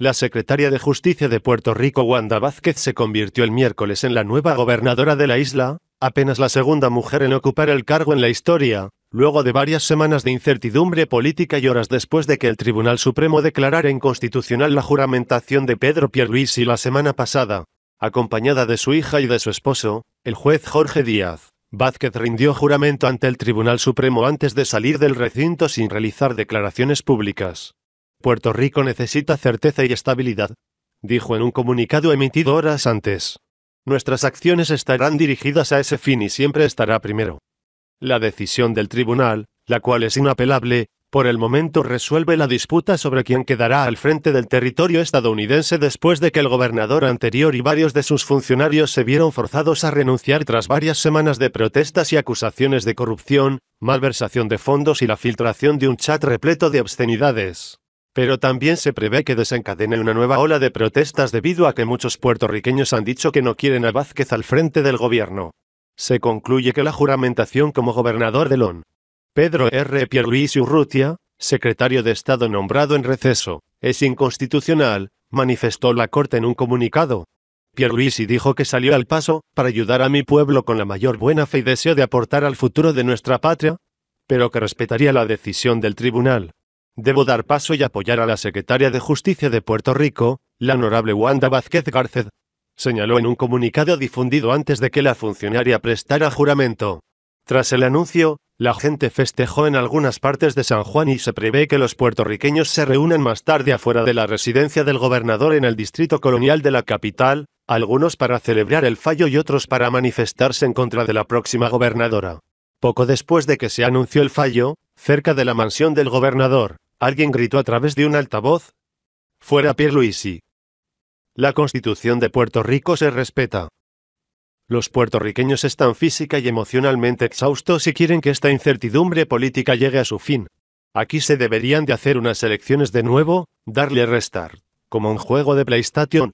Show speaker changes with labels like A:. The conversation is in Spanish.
A: La secretaria de Justicia de Puerto Rico, Wanda Vázquez, se convirtió el miércoles en la nueva gobernadora de la isla, apenas la segunda mujer en ocupar el cargo en la historia, luego de varias semanas de incertidumbre política y horas después de que el Tribunal Supremo declarara inconstitucional la juramentación de Pedro Pierluisi la semana pasada. Acompañada de su hija y de su esposo, el juez Jorge Díaz, Vázquez rindió juramento ante el Tribunal Supremo antes de salir del recinto sin realizar declaraciones públicas. Puerto Rico necesita certeza y estabilidad, dijo en un comunicado emitido horas antes. Nuestras acciones estarán dirigidas a ese fin y siempre estará primero. La decisión del tribunal, la cual es inapelable, por el momento resuelve la disputa sobre quién quedará al frente del territorio estadounidense después de que el gobernador anterior y varios de sus funcionarios se vieron forzados a renunciar tras varias semanas de protestas y acusaciones de corrupción, malversación de fondos y la filtración de un chat repleto de obscenidades. Pero también se prevé que desencadene una nueva ola de protestas debido a que muchos puertorriqueños han dicho que no quieren a Vázquez al frente del gobierno. Se concluye que la juramentación como gobernador de Lon. Pedro R. Pierluisi Urrutia, secretario de Estado nombrado en receso, es inconstitucional, manifestó la Corte en un comunicado. Pierluisi dijo que salió al paso para ayudar a mi pueblo con la mayor buena fe y deseo de aportar al futuro de nuestra patria, pero que respetaría la decisión del tribunal. Debo dar paso y apoyar a la secretaria de Justicia de Puerto Rico, la honorable Wanda Vázquez Garced, señaló en un comunicado difundido antes de que la funcionaria prestara juramento. Tras el anuncio, la gente festejó en algunas partes de San Juan y se prevé que los puertorriqueños se reúnan más tarde afuera de la residencia del gobernador en el distrito colonial de la capital, algunos para celebrar el fallo y otros para manifestarse en contra de la próxima gobernadora. Poco después de que se anunció el fallo, cerca de la mansión del gobernador, Alguien gritó a través de un altavoz. Fuera Pierluisi. La Constitución de Puerto Rico se respeta. Los puertorriqueños están física y emocionalmente exhaustos y quieren que esta incertidumbre política llegue a su fin. Aquí se deberían de hacer unas elecciones de nuevo, darle restar, como un juego de PlayStation,